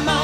my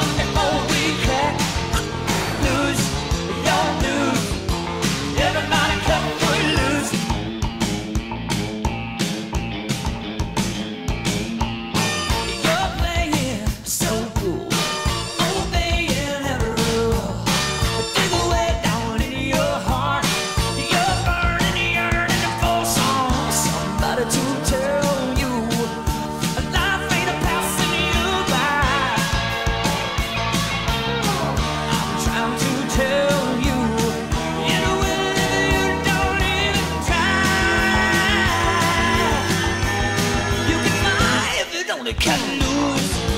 the canoes.